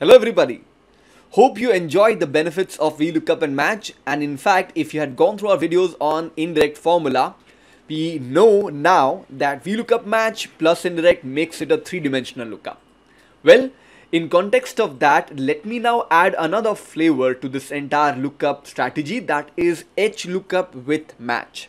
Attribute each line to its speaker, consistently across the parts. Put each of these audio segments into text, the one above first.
Speaker 1: Hello everybody. Hope you enjoyed the benefits of VLOOKUP and match and in fact if you had gone through our videos on indirect formula we know now that VLOOKUP match plus indirect makes it a three-dimensional lookup. Well in context of that let me now add another flavor to this entire lookup strategy that is HLOOKUP with match.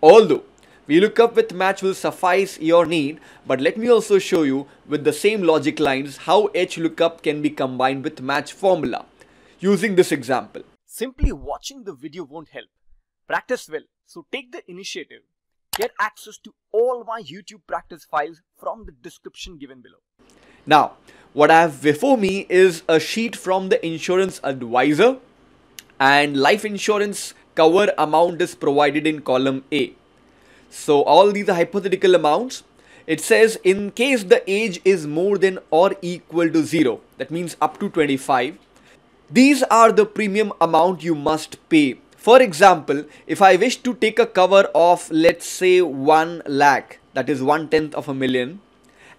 Speaker 1: Although VLOOKUP with match will suffice your need, but let me also show you with the same logic lines how HLOOKUP can be combined with match formula using this example.
Speaker 2: Simply watching the video won't help. Practice well. So take the initiative. Get access to all my YouTube practice files from the description given below.
Speaker 1: Now, what I have before me is a sheet from the insurance advisor and life insurance cover amount is provided in column A. So all these are hypothetical amounts. It says in case the age is more than or equal to 0, that means up to 25, these are the premium amount you must pay. For example, if I wish to take a cover of let's say 1 lakh, that is one tenth of a million,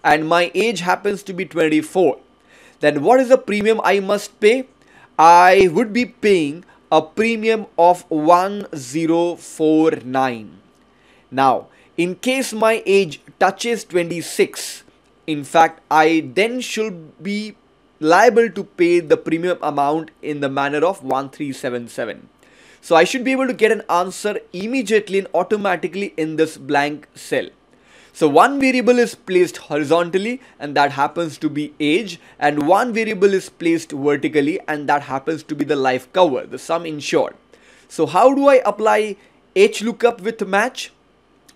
Speaker 1: and my age happens to be 24, then what is the premium I must pay? I would be paying a premium of 1049 now, in case my age touches 26, in fact, I then should be liable to pay the premium amount in the manner of 1377. So I should be able to get an answer immediately and automatically in this blank cell. So one variable is placed horizontally and that happens to be age and one variable is placed vertically and that happens to be the life cover, the sum insured. So how do I apply H lookup with match?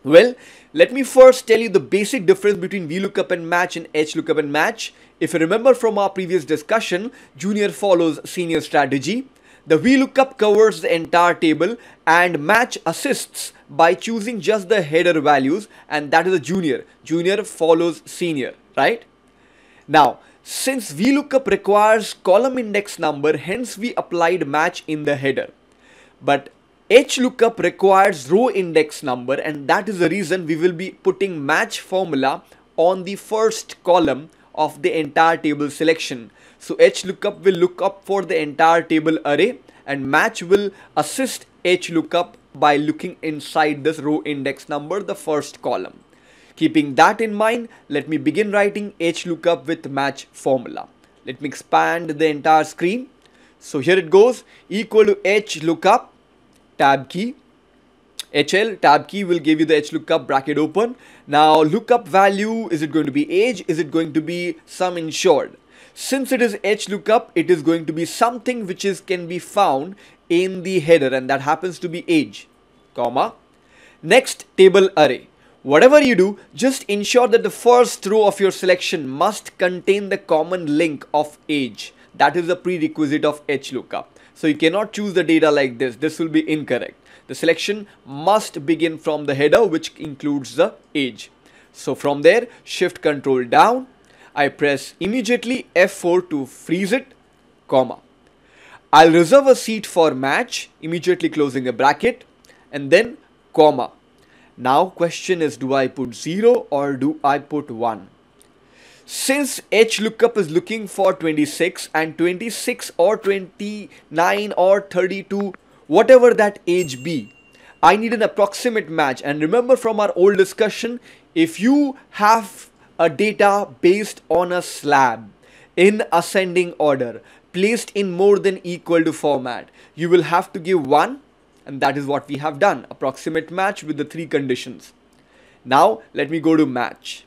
Speaker 1: Well, let me first tell you the basic difference between VLOOKUP and match and HLOOKUP and match. If you remember from our previous discussion, junior follows senior strategy. The VLOOKUP covers the entire table and match assists by choosing just the header values and that is a junior. Junior follows senior, right? Now, since VLOOKUP requires column index number, hence we applied match in the header. But HLOOKUP requires row index number and that is the reason we will be putting match formula on the first column of the entire table selection. So HLOOKUP will look up for the entire table array and match will assist HLOOKUP by looking inside this row index number, the first column. Keeping that in mind, let me begin writing HLOOKUP with match formula. Let me expand the entire screen. So here it goes, equal to HLOOKUP tab key HL tab key will give you the H lookup bracket open. Now lookup value, is it going to be age? Is it going to be sum insured? Since it is H lookup, it is going to be something which is can be found in the header and that happens to be age, comma. Next table array. Whatever you do, just ensure that the first row of your selection must contain the common link of age. That is a prerequisite of H lookup. So you cannot choose the data like this. This will be incorrect. The selection must begin from the header which includes the age. So from there, shift control down. I press immediately F4 to freeze it, comma. I'll reserve a seat for match, immediately closing a bracket and then comma. Now question is do I put 0 or do I put 1? Since H lookup is looking for 26 and 26 or 29 or 32, whatever that age be, I need an approximate match. And remember from our old discussion, if you have a data based on a slab in ascending order, placed in more than equal to format, you will have to give one and that is what we have done, approximate match with the three conditions. Now let me go to match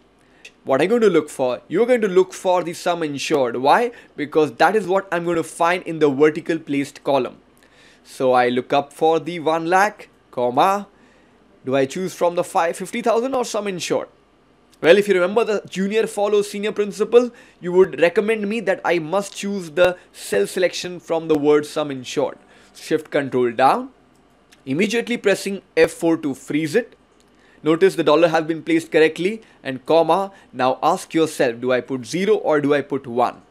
Speaker 1: what I'm going to look for, you're going to look for the sum insured. Why? Because that is what I'm going to find in the vertical placed column. So I look up for the 1 lakh, comma, do I choose from the 50,000 or sum insured? Well, if you remember the junior follows senior principle, you would recommend me that I must choose the cell selection from the word sum insured. Shift control down, immediately pressing F4 to freeze it Notice the dollar has been placed correctly and comma. Now ask yourself, do I put 0 or do I put 1?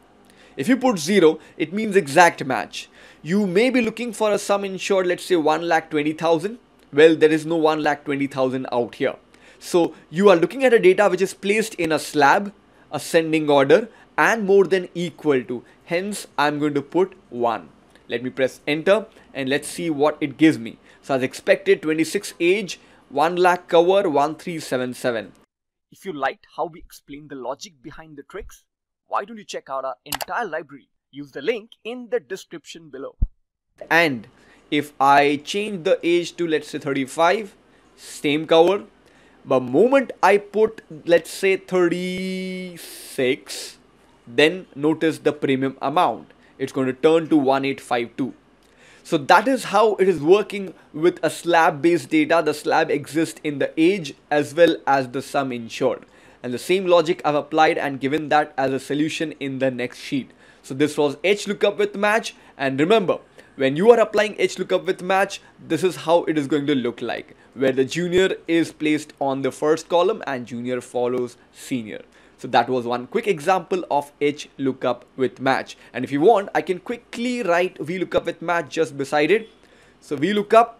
Speaker 1: If you put 0, it means exact match. You may be looking for a sum insured, let's say 1 lakh 20,000. Well, there is no 1 lakh 20,000 out here. So you are looking at a data which is placed in a slab, ascending order, and more than equal to. Hence, I'm going to put 1. Let me press enter and let's see what it gives me. So as expected, 26 age, 1 lakh cover, 1377.
Speaker 2: If you liked how we explained the logic behind the tricks, why don't you check out our entire library? Use the link in the description below.
Speaker 1: And if I change the age to let's say 35, same cover, but moment I put let's say 36 then notice the premium amount it's going to turn to 1852 so that is how it is working with a slab based data. The slab exists in the age as well as the sum insured. And the same logic I've applied and given that as a solution in the next sheet. So this was H lookup with match. And remember when you are applying H lookup with match, this is how it is going to look like, where the junior is placed on the first column and junior follows senior. So that was one quick example of H lookup with match. And if you want, I can quickly write VLOOKUP with match just beside it. So VLOOKUP,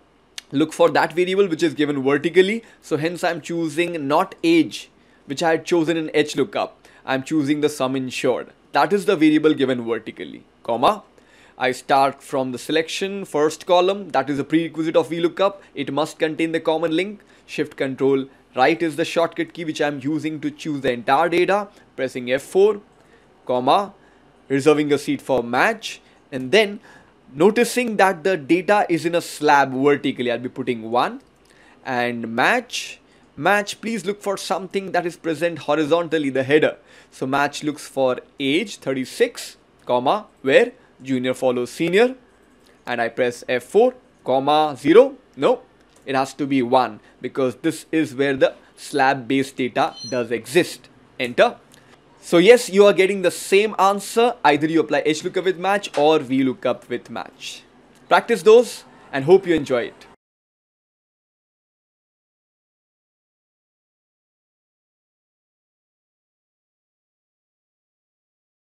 Speaker 1: look for that variable which is given vertically. So hence I'm choosing not age, which I had chosen in H lookup. I'm choosing the sum insured. That is the variable given vertically, comma I start from the selection first column that is a prerequisite of VLOOKUP. It must contain the common link. Shift control right is the shortcut key which I am using to choose the entire data. Pressing F4, comma, reserving a seat for match and then noticing that the data is in a slab vertically. I'll be putting 1 and match match please look for something that is present horizontally the header so match looks for age 36 comma where junior follows senior and I press F4 comma 0 no it has to be 1 because this is where the slab based data does exist. Enter. So yes you are getting the same answer. Either you apply HLOOKUP with match or VLOOKUP with match. Practice those and hope you enjoy it